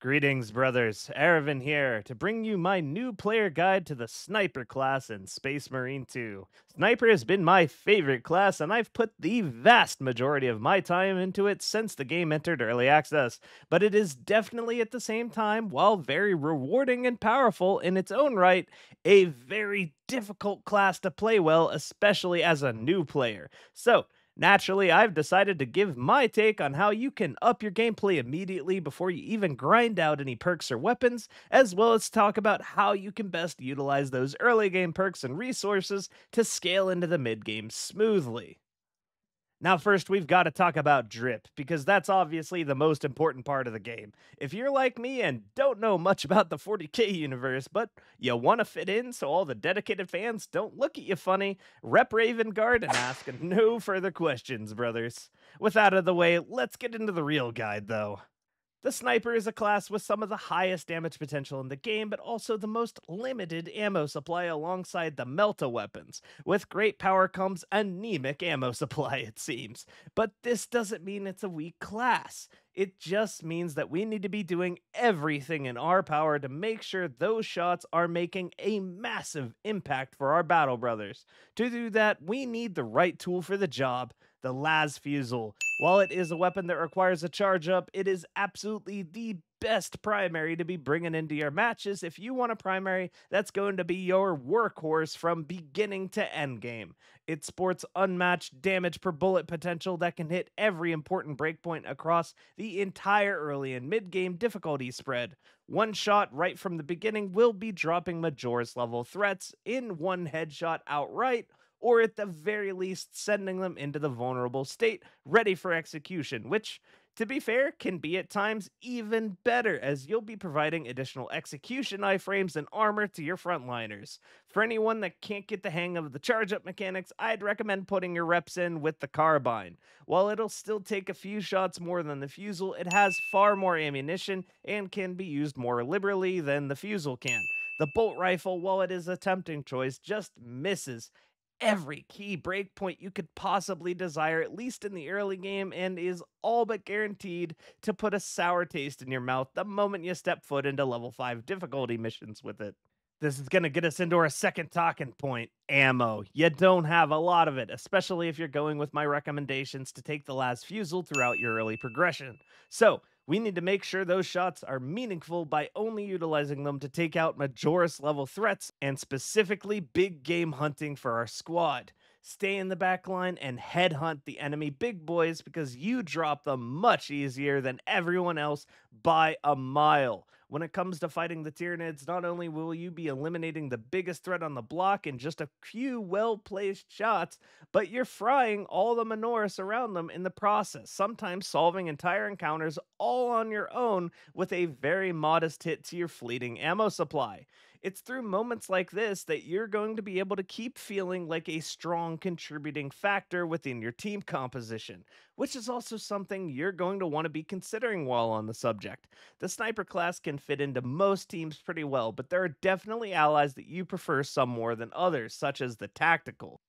Greetings, brothers. Eravin here to bring you my new player guide to the Sniper class in Space Marine 2. Sniper has been my favorite class, and I've put the vast majority of my time into it since the game entered early access. But it is definitely at the same time, while very rewarding and powerful in its own right, a very difficult class to play well, especially as a new player. So, Naturally, I've decided to give my take on how you can up your gameplay immediately before you even grind out any perks or weapons, as well as talk about how you can best utilize those early game perks and resources to scale into the mid game smoothly. Now, first, we've got to talk about drip, because that's obviously the most important part of the game. If you're like me and don't know much about the 40k universe, but you want to fit in so all the dedicated fans don't look at you funny, rep Raven Guard and ask no further questions, brothers. With that out of the way, let's get into the real guide, though. The sniper is a class with some of the highest damage potential in the game, but also the most limited ammo supply alongside the Melta weapons. With great power comes anemic ammo supply, it seems. But this doesn't mean it's a weak class. It just means that we need to be doing everything in our power to make sure those shots are making a massive impact for our battle brothers. To do that, we need the right tool for the job the Las Fusil. While it is a weapon that requires a charge up, it is absolutely the best primary to be bringing into your matches if you want a primary that's going to be your workhorse from beginning to end game. It sports unmatched damage per bullet potential that can hit every important breakpoint across the entire early and mid game difficulty spread. One shot right from the beginning will be dropping Majoris level threats in one headshot outright or at the very least sending them into the vulnerable state, ready for execution, which, to be fair, can be at times even better, as you'll be providing additional execution iframes and armor to your frontliners. For anyone that can't get the hang of the charge up mechanics, I'd recommend putting your reps in with the carbine. While it'll still take a few shots more than the Fusil, it has far more ammunition and can be used more liberally than the Fusil can. The bolt rifle, while it is a tempting choice, just misses every key breakpoint you could possibly desire, at least in the early game, and is all but guaranteed to put a sour taste in your mouth the moment you step foot into level 5 difficulty missions with it. This is going to get us into our second talking point ammo. You don't have a lot of it, especially if you're going with my recommendations to take the Las Fusil throughout your early progression. So, we need to make sure those shots are meaningful by only utilizing them to take out Majoris level threats and specifically big game hunting for our squad. Stay in the back line and headhunt the enemy big boys because you drop them much easier than everyone else by a mile. When it comes to fighting the Tyranids, not only will you be eliminating the biggest threat on the block in just a few well placed shots, but you're frying all the Minoris around them in the process, sometimes solving entire encounters all on your own with a very modest hit to your fleeting ammo supply. It's through moments like this that you're going to be able to keep feeling like a strong contributing factor within your team composition, which is also something you're going to want to be considering while on the subject. The sniper class can fit into most teams pretty well, but there are definitely allies that you prefer some more than others, such as the tactical.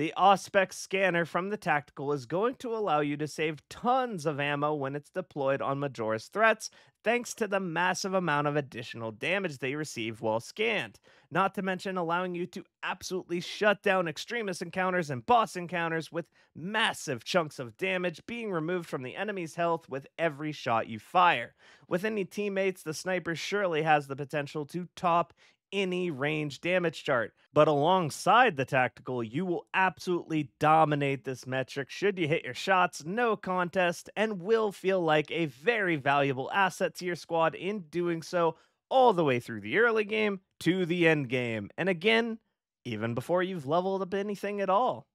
The Auspex scanner from the tactical is going to allow you to save tons of ammo when it's deployed on Majoris threats, thanks to the massive amount of additional damage they receive while scanned. Not to mention allowing you to absolutely shut down extremist encounters and boss encounters with massive chunks of damage being removed from the enemy's health with every shot you fire. With any teammates, the sniper surely has the potential to top any range damage chart. But alongside the tactical, you will absolutely dominate this metric should you hit your shots, no contest, and will feel like a very valuable asset to your squad in doing so all the way through the early game to the end game. And again, even before you've leveled up anything at all.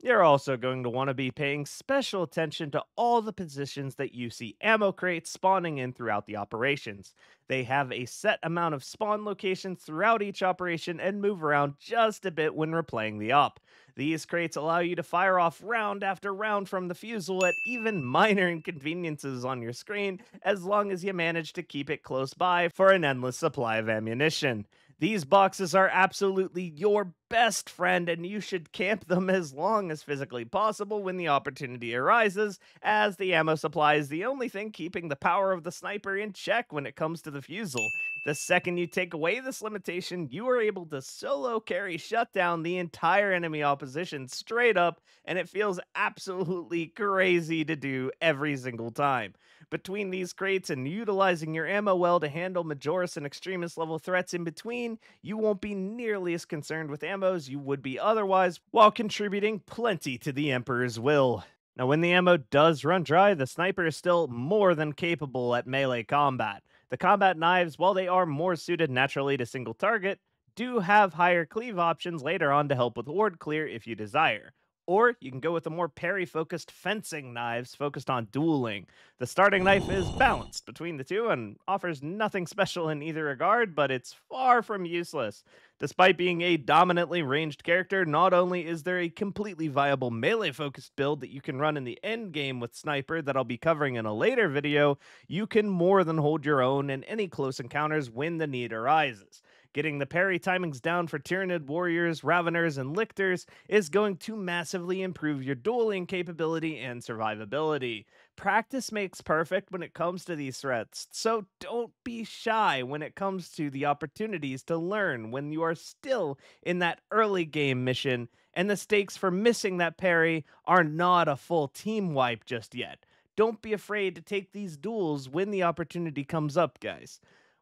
You're also going to want to be paying special attention to all the positions that you see ammo crates spawning in throughout the operations. They have a set amount of spawn locations throughout each operation and move around just a bit when replaying the op. These crates allow you to fire off round after round from the Fusil at even minor inconveniences on your screen, as long as you manage to keep it close by for an endless supply of ammunition. These boxes are absolutely your best friend, and you should camp them as long as physically possible when the opportunity arises, as the ammo supply is the only thing keeping the power of the sniper in check when it comes to the Fusil. The second you take away this limitation, you are able to solo carry shut down the entire enemy opposition straight up, and it feels absolutely crazy to do every single time. Between these crates and utilizing your ammo well to handle Majoris and Extremist level threats in between, you won't be nearly as concerned with ammo as you would be otherwise, while contributing plenty to the Emperor's will. Now, when the ammo does run dry, the sniper is still more than capable at melee combat. The combat knives, while they are more suited naturally to single target, do have higher cleave options later on to help with ward clear if you desire. Or you can go with the more parry focused fencing knives focused on dueling. The starting knife is balanced between the two and offers nothing special in either regard, but it's far from useless. Despite being a dominantly ranged character, not only is there a completely viable melee focused build that you can run in the end game with Sniper that I'll be covering in a later video, you can more than hold your own in any close encounters when the need arises. Getting the parry timings down for Tyranid warriors, Raveners, and Lictors is going to massively improve your dueling capability and survivability. Practice makes perfect when it comes to these threats, so don't be shy when it comes to the opportunities to learn when you are still in that early game mission and the stakes for missing that parry are not a full team wipe just yet. Don't be afraid to take these duels when the opportunity comes up, guys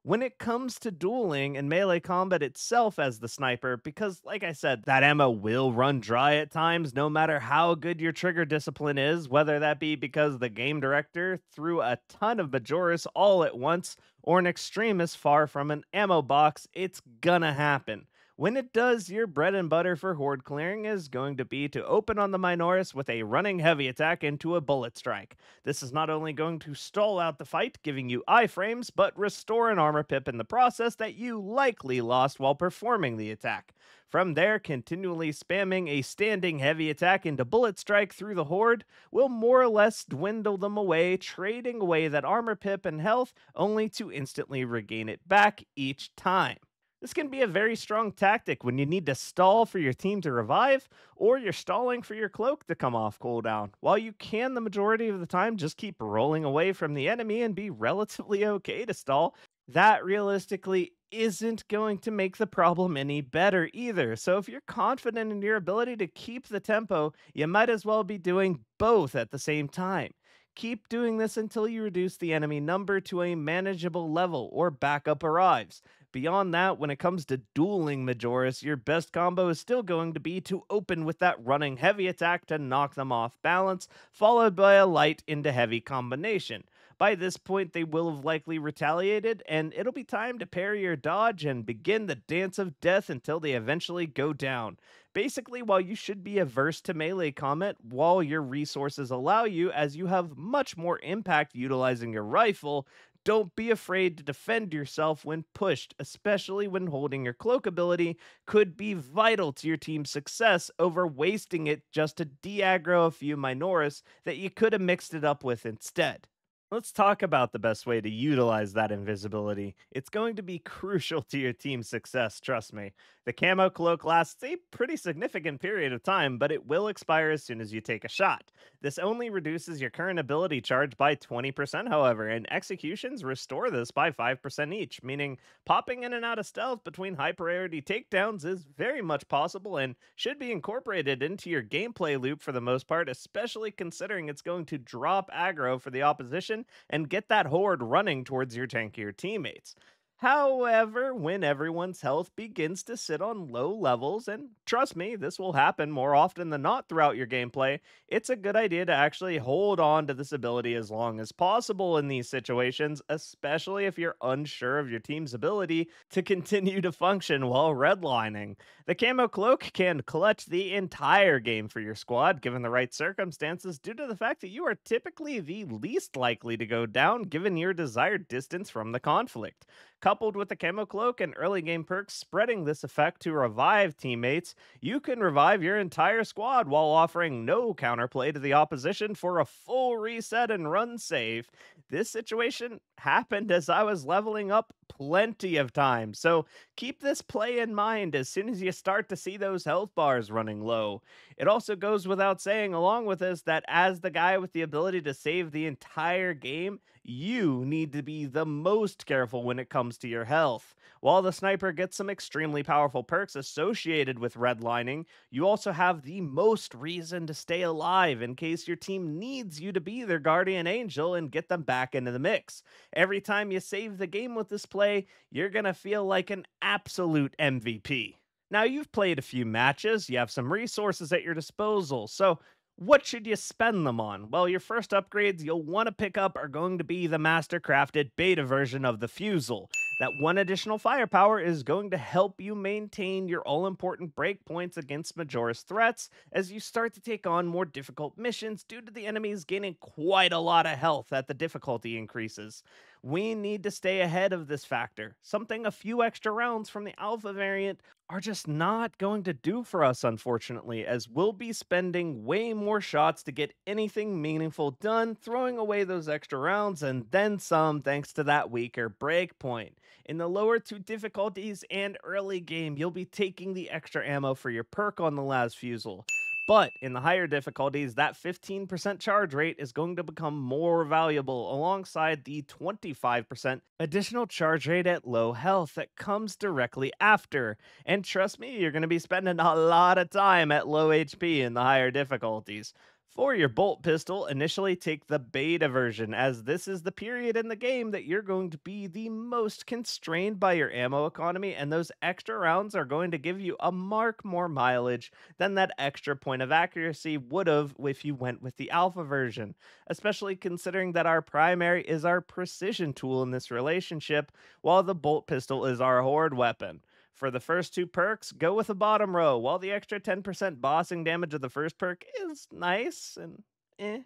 when it comes to dueling and melee combat itself as the sniper, because, like I said, that ammo will run dry at times, no matter how good your trigger discipline is, whether that be because the game director threw a ton of Majoris all at once or an extremist far from an ammo box, it's gonna happen. When it does, your bread and butter for horde clearing is going to be to open on the Minoris with a running heavy attack into a bullet strike. This is not only going to stall out the fight, giving you iframes, but restore an armor pip in the process that you likely lost while performing the attack. From there, continually spamming a standing heavy attack into bullet strike through the horde will more or less dwindle them away, trading away that armor pip and health only to instantly regain it back each time. This can be a very strong tactic when you need to stall for your team to revive, or you're stalling for your cloak to come off cooldown. While you can, the majority of the time, just keep rolling away from the enemy and be relatively okay to stall, that realistically isn't going to make the problem any better either. So, if you're confident in your ability to keep the tempo, you might as well be doing both at the same time. Keep doing this until you reduce the enemy number to a manageable level or backup arrives. Beyond that, when it comes to dueling Majoris, your best combo is still going to be to open with that running heavy attack to knock them off balance, followed by a light into heavy combination. By this point, they will have likely retaliated, and it'll be time to parry your dodge and begin the dance of death until they eventually go down. Basically, while you should be averse to melee combat while your resources allow you, as you have much more impact utilizing your rifle, don't be afraid to defend yourself when pushed, especially when holding your cloak ability could be vital to your team's success over wasting it just to de-aggro a few Minoris that you could have mixed it up with instead. Let's talk about the best way to utilize that invisibility. It's going to be crucial to your team's success, trust me. The camo cloak lasts a pretty significant period of time, but it will expire as soon as you take a shot. This only reduces your current ability charge by 20%, however, and executions restore this by 5% each, meaning popping in and out of stealth between high priority takedowns is very much possible and should be incorporated into your gameplay loop for the most part, especially considering it's going to drop aggro for the opposition and get that horde running towards your tankier teammates. However, when everyone's health begins to sit on low levels, and trust me, this will happen more often than not throughout your gameplay, it's a good idea to actually hold on to this ability as long as possible in these situations, especially if you're unsure of your team's ability to continue to function while redlining. The Camo Cloak can clutch the entire game for your squad given the right circumstances due to the fact that you are typically the least likely to go down given your desired distance from the conflict. Coupled with the Camo Cloak and early game perks spreading this effect to revive teammates, you can revive your entire squad while offering no counterplay to the opposition for a full reset and run save. This situation happened as I was leveling up plenty of times, so keep this play in mind as soon as you start to see those health bars running low. It also goes without saying, along with this, that as the guy with the ability to save the entire game, you need to be the most careful when it comes to your health. While the sniper gets some extremely powerful perks associated with redlining, you also have the most reason to stay alive in case your team needs you to be their guardian angel and get them back into the mix. Every time you save the game with this play, you're going to feel like an absolute MVP. Now, you've played a few matches, you have some resources at your disposal, so what should you spend them on? Well, your first upgrades you'll want to pick up are going to be the master crafted beta version of the Fusil. That one additional firepower is going to help you maintain your all important breakpoints against Majoris threats as you start to take on more difficult missions due to the enemies gaining quite a lot of health at the difficulty increases. We need to stay ahead of this factor, something a few extra rounds from the alpha variant are just not going to do for us, unfortunately, as we'll be spending way more shots to get anything meaningful done, throwing away those extra rounds and then some thanks to that weaker breakpoint. In the lower two difficulties and early game, you'll be taking the extra ammo for your perk on the Las Fusil. But in the higher difficulties, that 15% charge rate is going to become more valuable alongside the 25% additional charge rate at low health that comes directly after. And trust me, you're going to be spending a lot of time at low HP in the higher difficulties. For your bolt pistol, initially take the beta version, as this is the period in the game that you're going to be the most constrained by your ammo economy, and those extra rounds are going to give you a mark more mileage than that extra point of accuracy would have if you went with the alpha version, especially considering that our primary is our precision tool in this relationship, while the bolt pistol is our horde weapon. For the first two perks, go with the bottom row, while the extra 10% bossing damage of the first perk is nice and eh.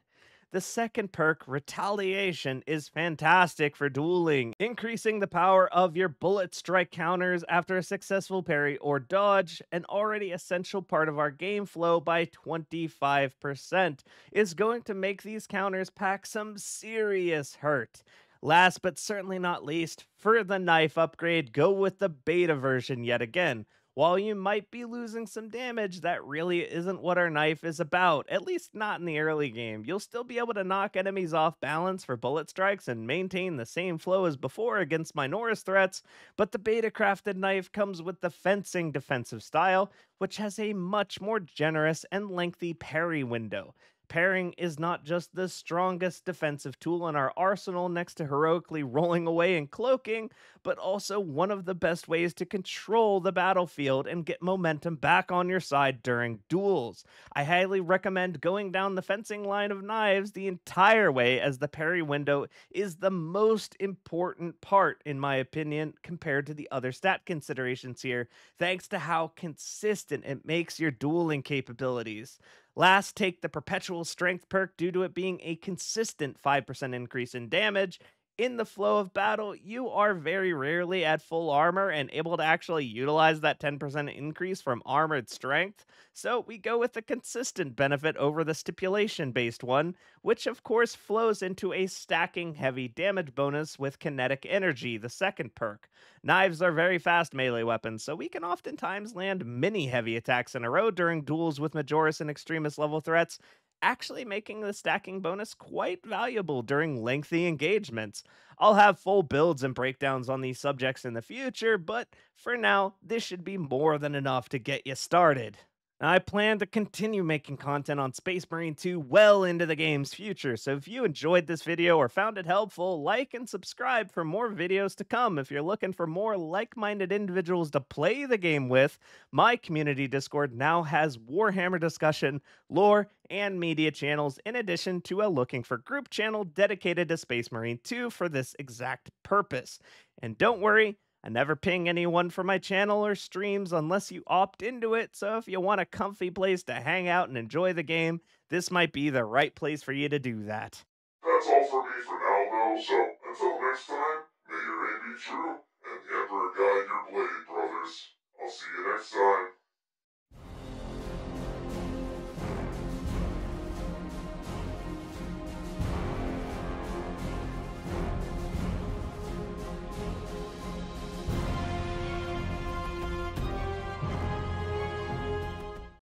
The second perk, Retaliation, is fantastic for dueling, increasing the power of your bullet strike counters after a successful parry or dodge, an already essential part of our game flow by 25%, is going to make these counters pack some serious hurt. Last but certainly not least, for the knife upgrade, go with the beta version yet again. While you might be losing some damage, that really isn't what our knife is about, at least not in the early game. You'll still be able to knock enemies off balance for bullet strikes and maintain the same flow as before against Minoris threats, but the beta crafted knife comes with the fencing defensive style, which has a much more generous and lengthy parry window. Parrying is not just the strongest defensive tool in our arsenal next to heroically rolling away and cloaking, but also one of the best ways to control the battlefield and get momentum back on your side during duels. I highly recommend going down the fencing line of knives the entire way, as the parry window is the most important part, in my opinion, compared to the other stat considerations here, thanks to how consistent it makes your dueling capabilities. Last, take the Perpetual Strength perk due to it being a consistent 5% increase in damage. In the flow of battle, you are very rarely at full armor and able to actually utilize that 10% increase from armored strength. So we go with the consistent benefit over the stipulation based one, which of course flows into a stacking heavy damage bonus with kinetic energy, the second perk. Knives are very fast melee weapons, so we can oftentimes land many heavy attacks in a row during duels with Majoris and Extremis level threats, actually making the stacking bonus quite valuable during lengthy engagements. I'll have full builds and breakdowns on these subjects in the future, but for now, this should be more than enough to get you started. I plan to continue making content on Space Marine 2 well into the game's future, so if you enjoyed this video or found it helpful, like and subscribe for more videos to come. If you're looking for more like-minded individuals to play the game with, my community Discord now has Warhammer discussion, lore, and media channels, in addition to a looking for group channel dedicated to Space Marine 2 for this exact purpose. And don't worry, I never ping anyone for my channel or streams unless you opt into it, so if you want a comfy place to hang out and enjoy the game, this might be the right place for you to do that. That's all for me for now, though, so until next time, may your aim be true. and the Emperor guide your blade, brothers. I'll see you next time.